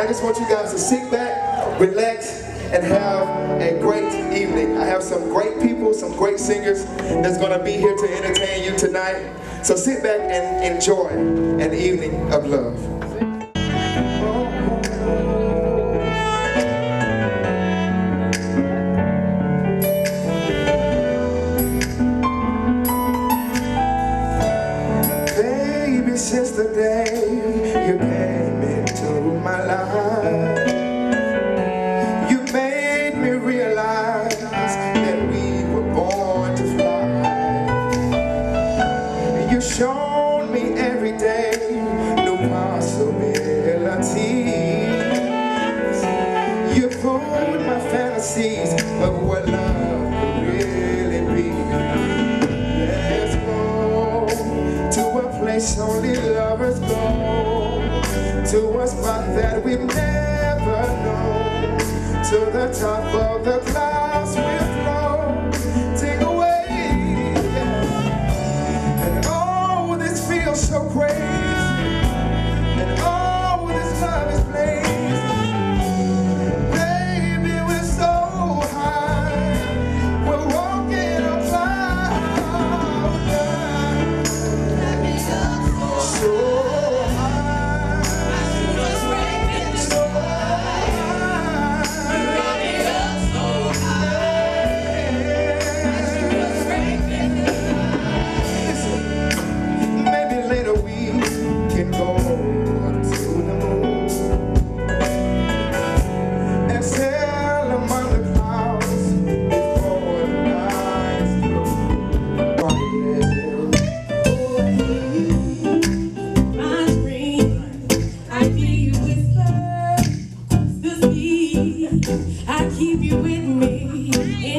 I just want you guys to sit back, relax, and have a great evening. I have some great people, some great singers that's going to be here to entertain you tonight. So sit back and enjoy an evening of love. place only lovers go To a spot that we never know. To the top of the cloud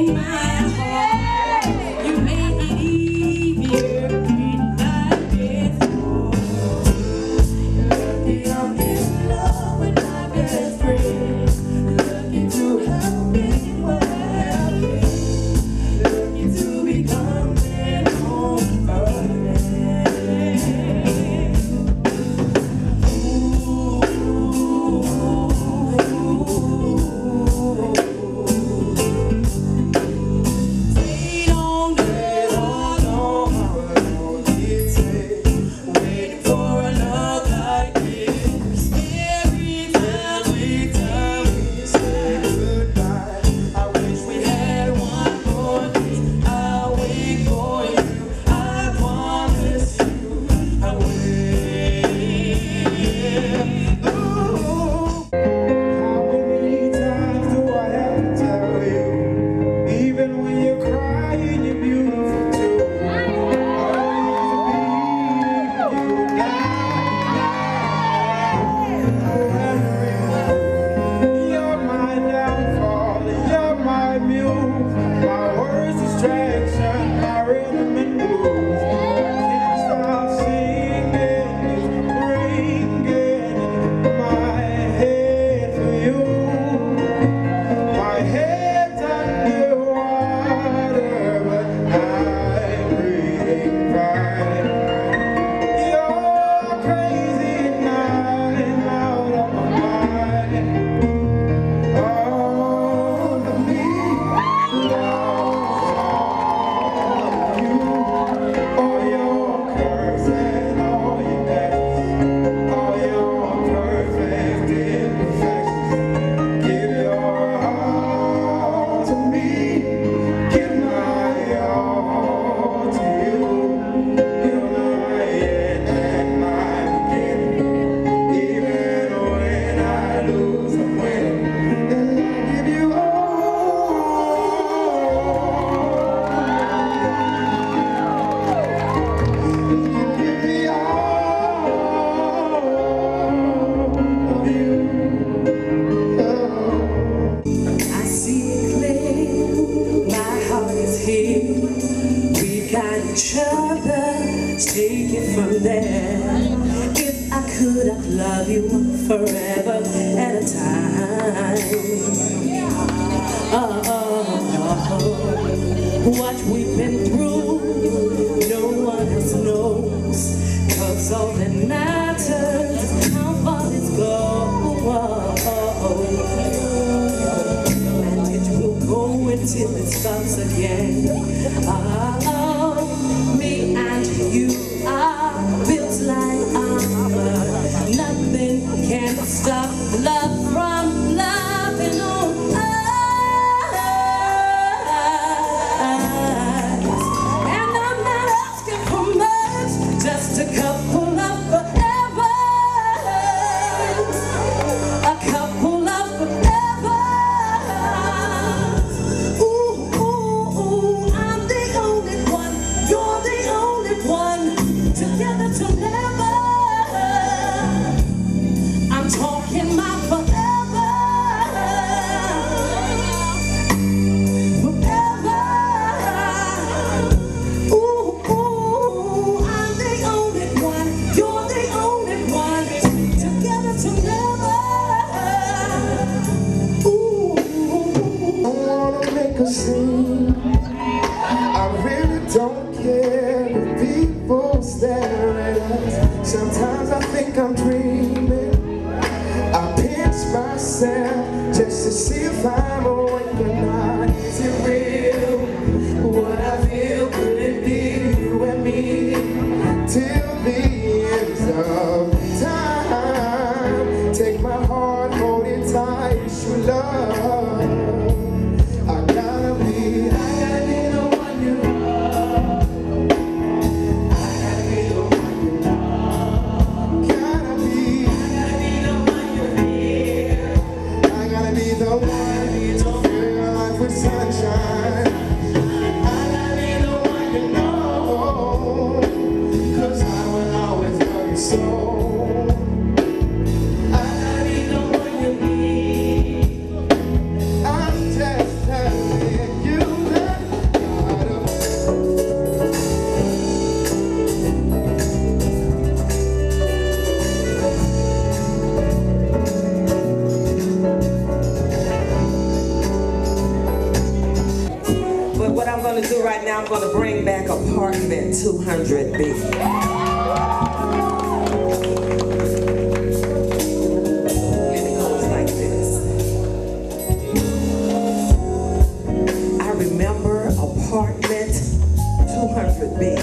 my us take it from there. If I could, I'd love you forever at a time. Oh, oh, oh. What we've been through, no one else knows. Cause all that matters is how far this goes And it will go until it starts again. Together Sometimes I think I'm dreaming. I pinch myself just to see if I'm I'm gonna bring back apartment 200B. And it goes like this. I remember apartment 200B.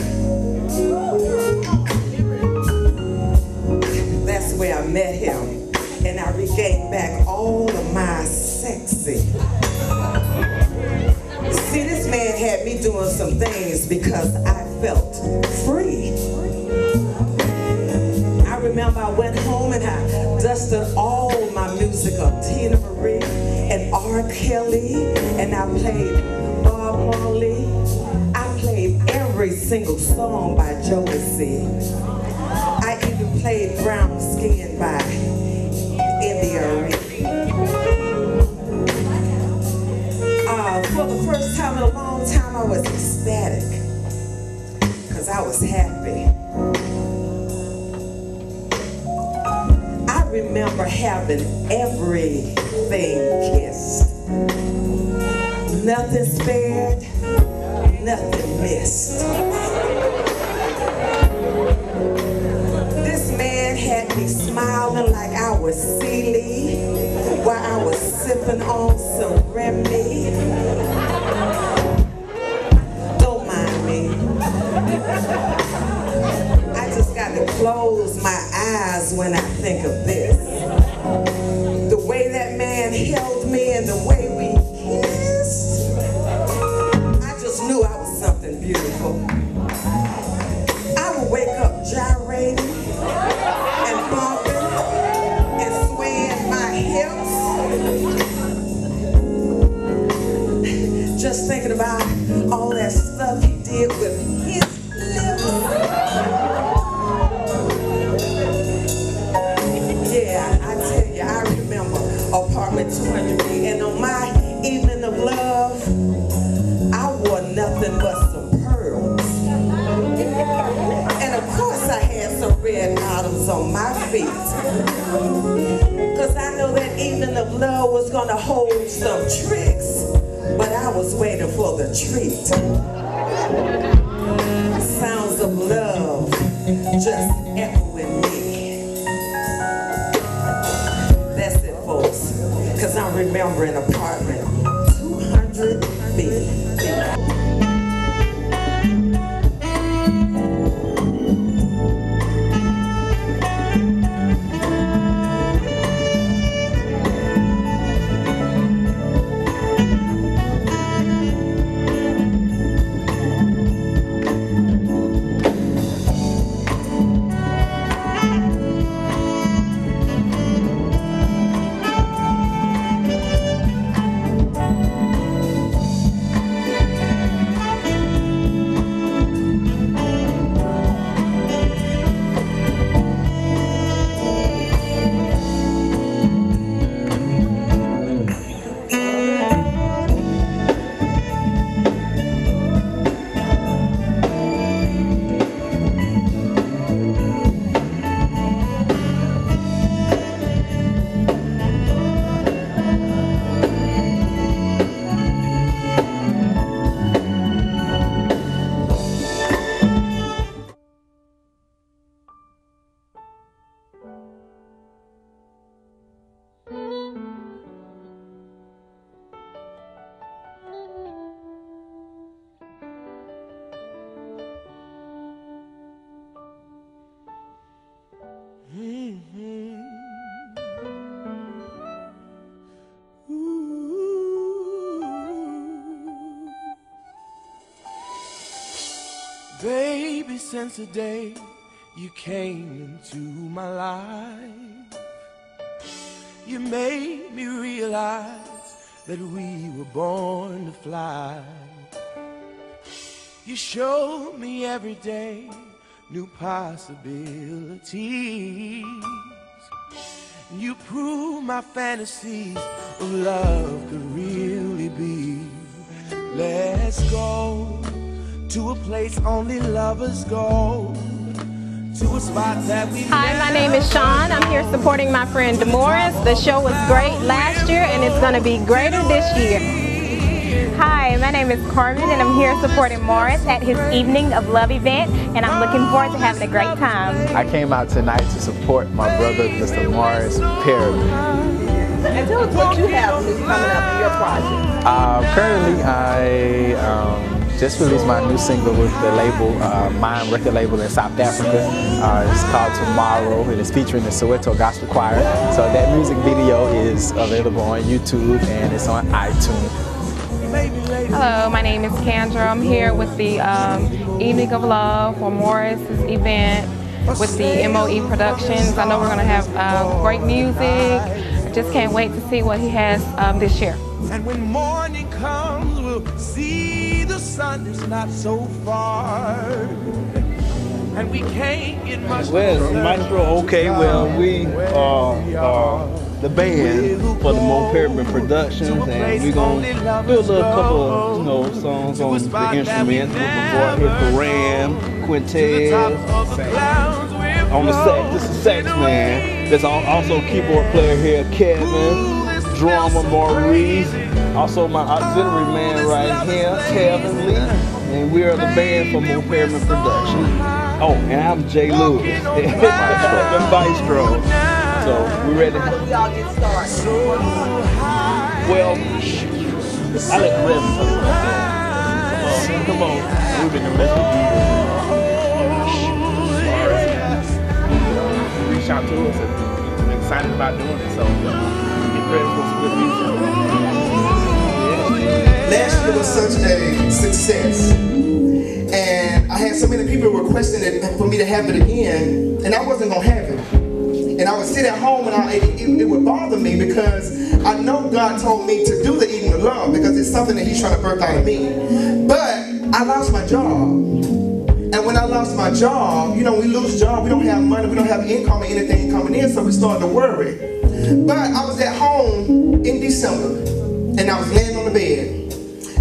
That's where I met him. And I regained back all of my sexy. Me doing some things because I felt free. I remember I went home and I dusted all my music of Teena Marie and R. Kelly, and I played Bob Marley. I played every single song by Jodeci. I even played Brown Skin by having everything kissed, nothing spared, nothing missed. This man had me smiling like I was Sealy while I was sipping on some Remy. Don't mind me. I just got to close my eyes when I think of this. Just thinking about all that stuff he did with his lips. Yeah, I tell you, I remember apartment 200B, and on my evening of love, I wore nothing but some pearls. And of course, I had some red bottoms on my feet. Because I know that evening of love was to hold some tricks, waiting for the treat. Sounds of love just echoing me. That's it, folks. Because I'm remembering apartment since the day you came into my life, you made me realize that we were born to fly. You showed me every day new possibilities. You proved my fantasies of love could really be. Let's go to a place only lovers go. To a spot that we Hi, my name is Sean. I'm here supporting my friend Demoris. The show was great last year and it's going to be greater this year. Hi, my name is Carmen and I'm here supporting Morris at his Evening of Love event and I'm looking forward to having a great time. I came out tonight to support my brother, Mr. Morris Perry. And tell us what you have coming up in your project. Uh, currently, I um, just released my new single with the label, uh, Mind Record Label in South Africa. Uh, it's called Tomorrow and it's featuring the Soweto Gospel Choir. So that music video is available on YouTube and it's on iTunes. Hello, my name is Kendra. I'm here with the um, Evening of Love for Morris's event with the MOE Productions. I know we're going to have uh, great music. I just can't wait to see what he has um, this year. And when morning comes, we'll see the sun is not so far. And we can't get much Well. Maestro, okay, well, we are uh, the band for the Moe Perriman Productions, and we're going to do a little couple of, you know, songs on the instruments. With my boy here, Karam, Quintez, on the sax, this is sax man. There's al- also keyboard player here, Kevin, drummer Maurice, also my auxiliary man right here, Kevin Lee, and we are the band from Moe Perriman Productions. Oh, and I'm Jay Lewis, the maestro. So we ready? How do we all get started? Well, I let the rest about that. Come on, come on. We've been doing this for years. Reach out to us and I'm excited about doing it. So get ready for some good music. Last year was such a success. And I had so many people requesting it for me to have it again, and I wasn't gonna have it. And I would sit at home and I, it, it, it would bother me because I know God told me to do the evening of love because it's something that He's trying to birth out of me. But I lost my job. And when I lost my job, you know, we lose job, we don't have money, we don't have income or anything coming in, so we started to worry. But I was at home in December, and I was laying on the bed,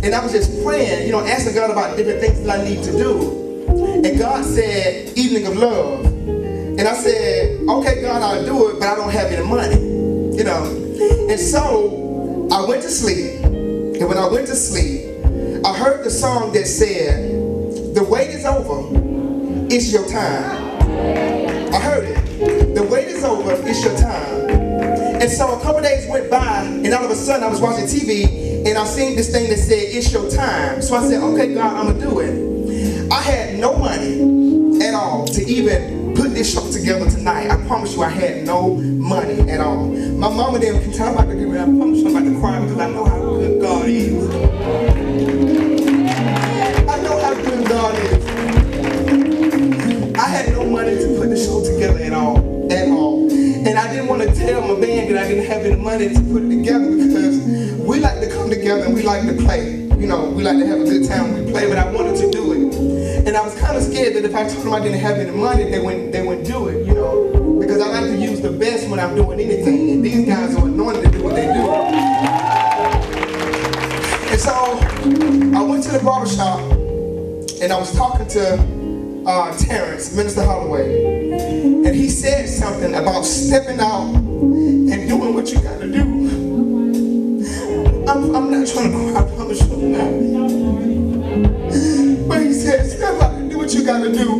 and I was just praying, you know, asking God about different things that I need to do. And God said, evening of love. And I said, okay, God, I'll do it, but I don't have any money, you know. And so I went to sleep, and when I went to sleep, I heard the song that said, the wait is over, it's your time. I heard it. The wait is over, it's your time. And so a couple days went by, and all of a sudden I was watching TV, and I seen this thing that said, it's your time. So I said, okay, God, I'm gonna do it. I had no money at all to even put this show together tonight. I promise you I had no money at all. My mama didn't tell I'm about to get ready. I promise you I'm about to cry because I know how good God is. I know how good God is. I had no money to put the show together at all, at all. And I didn't want to tell my band that I didn't have any money to put it together because we like to come together and we like to play. You know, we like to have a good time we play, but I wanted to do it. And I was kind of scared that if I told them I didn't have any money, they wouldn't, they wouldn't do it, you know. Because I like to use the best when I'm doing anything. And these guys are anointed to do what they do. And so I went to the barber shop and I was talking to uh, Terrence, Minister Holloway, and he said something about stepping out and doing what you gotta do. I'm, I'm not trying to cry, I promise you. But he said, step out and do what you gotta do.